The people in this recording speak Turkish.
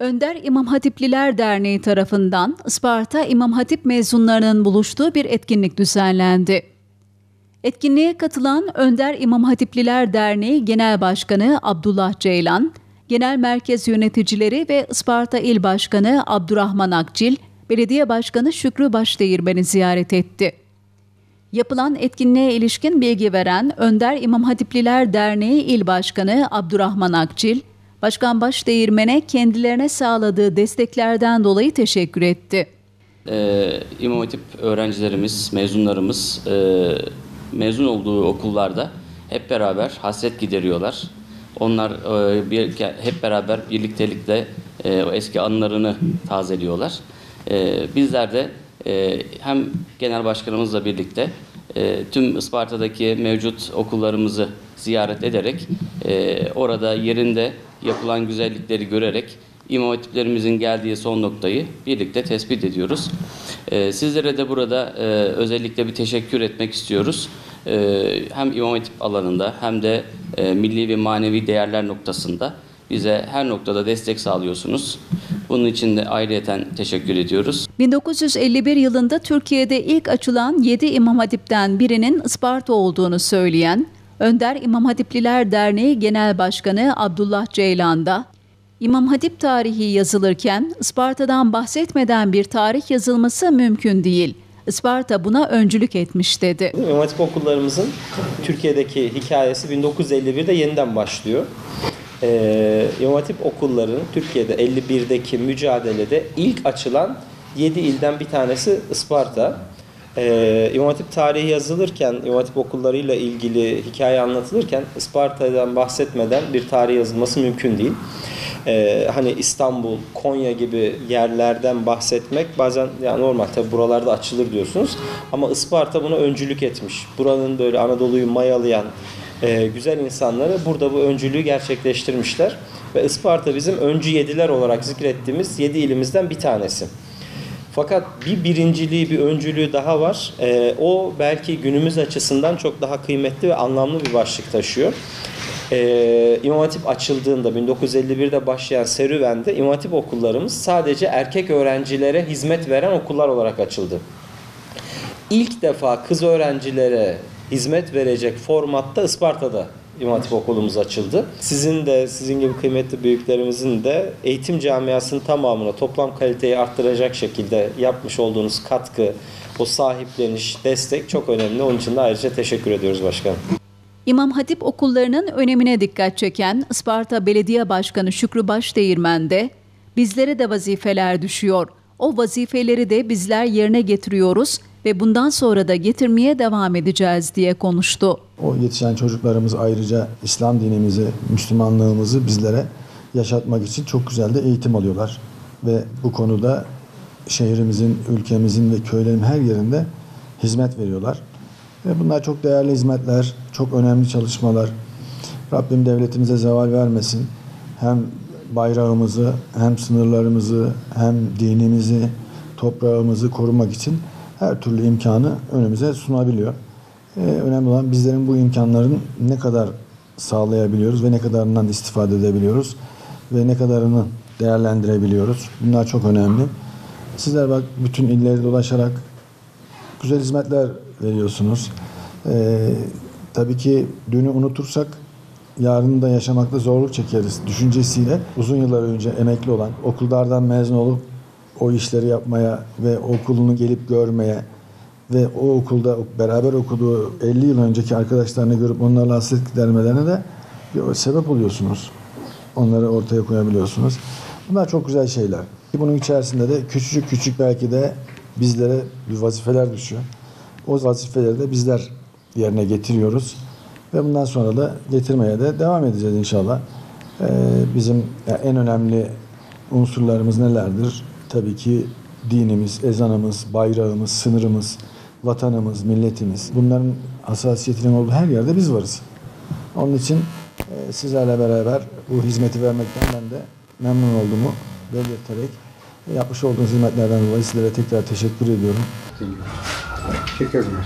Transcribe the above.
Önder İmam Hatipliler Derneği tarafından Isparta İmam Hatip mezunlarının buluştuğu bir etkinlik düzenlendi. Etkinliğe katılan Önder İmam Hatipliler Derneği Genel Başkanı Abdullah Ceylan, Genel Merkez Yöneticileri ve Isparta İl Başkanı Abdurrahman Akcil, Belediye Başkanı Şükrü Başdeğirmen'i ziyaret etti. Yapılan etkinliğe ilişkin bilgi veren Önder İmam Hatipliler Derneği İl Başkanı Abdurrahman Akcil, Başkan Başdeğirmen'e kendilerine sağladığı desteklerden dolayı teşekkür etti. Ee, İmam Hatip öğrencilerimiz, mezunlarımız e, mezun olduğu okullarda hep beraber hasret gideriyorlar. Onlar e, bir, hep beraber birliktelikle e, o eski anılarını tazeliyorlar. E, bizler de e, hem genel başkanımızla birlikte e, tüm Isparta'daki mevcut okullarımızı ziyaret ederek e, orada yerinde yapılan güzellikleri görerek İmam Hatiplerimizin geldiği son noktayı birlikte tespit ediyoruz. E, sizlere de burada özellikle bir teşekkür etmek istiyoruz. Hem İmam alanında hem de milli ve manevi değerler noktasında bize her noktada destek sağlıyorsunuz. Bunun için de ayrıyeten teşekkür ediyoruz. 1951 yılında Türkiye'de ilk açılan 7 İmam Hatip'ten birinin Isparta olduğunu söyleyen Önder İmam Hatipliler Derneği Genel Başkanı Abdullah Ceylan da İmam Hatip tarihi yazılırken Isparta'dan bahsetmeden bir tarih yazılması mümkün değil. Isparta buna öncülük etmiş dedi. İmam Hatip okullarımızın Türkiye'deki hikayesi 1951'de yeniden başlıyor. Ee, İmam Hatip okullarının Türkiye'de 51'deki mücadelede ilk açılan 7 ilden bir tanesi Isparta. Ee, İmam Hatip tarihi yazılırken, İmam Hatip okullarıyla ilgili hikaye anlatılırken Isparta'dan bahsetmeden bir tarih yazılması mümkün değil. Ee, hani İstanbul, Konya gibi yerlerden bahsetmek bazen yani normal tabi buralarda açılır diyorsunuz. Ama Isparta buna öncülük etmiş. Buranın böyle Anadolu'yu mayalayan e, güzel insanları burada bu öncülüğü gerçekleştirmişler. Ve Isparta bizim öncü yediler olarak zikrettiğimiz yedi ilimizden bir tanesi. Fakat bir birinciliği, bir öncülüğü daha var. E, o belki günümüz açısından çok daha kıymetli ve anlamlı bir başlık taşıyor. E, İmam Hatip açıldığında 1951'de başlayan serüvende İmam Hatip okullarımız sadece erkek öğrencilere hizmet veren okullar olarak açıldı. İlk defa kız öğrencilere hizmet verecek formatta Isparta'da İmam Hatip okulumuz açıldı. Sizin de sizin gibi kıymetli büyüklerimizin de eğitim camiasının tamamına toplam kaliteyi arttıracak şekilde yapmış olduğunuz katkı, o sahipleniş, destek çok önemli. Onun için de ayrıca teşekkür ediyoruz başkanım. İmam Hatip okullarının önemine dikkat çeken Isparta Belediye Başkanı Şükrü Başdeğirmen de bizlere de vazifeler düşüyor. O vazifeleri de bizler yerine getiriyoruz ve bundan sonra da getirmeye devam edeceğiz diye konuştu. O yetişen çocuklarımız ayrıca İslam dinimizi, Müslümanlığımızı bizlere yaşatmak için çok güzel de eğitim alıyorlar. Ve bu konuda şehrimizin, ülkemizin ve köylerin her yerinde hizmet veriyorlar. Ve bunlar çok değerli hizmetler, çok önemli çalışmalar. Rabbim devletimize zeval vermesin. Hem bayrağımızı, hem sınırlarımızı, hem dinimizi, toprağımızı korumak için her türlü imkanı önümüze sunabiliyor. Ee, önemli olan bizlerin bu imkanların ne kadar sağlayabiliyoruz ve ne kadarından istifade edebiliyoruz ve ne kadarını değerlendirebiliyoruz. Bunlar çok önemli. Sizler bak bütün illeri dolaşarak güzel hizmetler veriyorsunuz. Ee, tabii ki dünü unutursak yarını da yaşamakta zorluk çekeriz düşüncesiyle uzun yıllar önce emekli olan okullardan mezun olup o işleri yapmaya ve okulunu gelip görmeye ve o okulda beraber okuduğu 50 yıl önceki arkadaşlarını görüp onlarla hasret gidermelerine de bir sebep oluyorsunuz. Onları ortaya koyabiliyorsunuz. Bunlar çok güzel şeyler. Bunun içerisinde de küçücük küçük belki de bizlere bir vazifeler düşüyor. O vazifeleri de bizler yerine getiriyoruz. Ve bundan sonra da getirmeye de devam edeceğiz inşallah. Ee, bizim en önemli unsurlarımız nelerdir? Tabii ki dinimiz, ezanımız, bayrağımız, sınırımız, vatanımız, milletimiz. Bunların hassasiyetinin olduğu her yerde biz varız. Onun için e, sizlerle beraber bu hizmeti vermekten ben de memnun olduğumu belirterek yapmış olduğunuz hizmetlerden dolayı sizlere tekrar teşekkür ediyorum. Teşekkürler.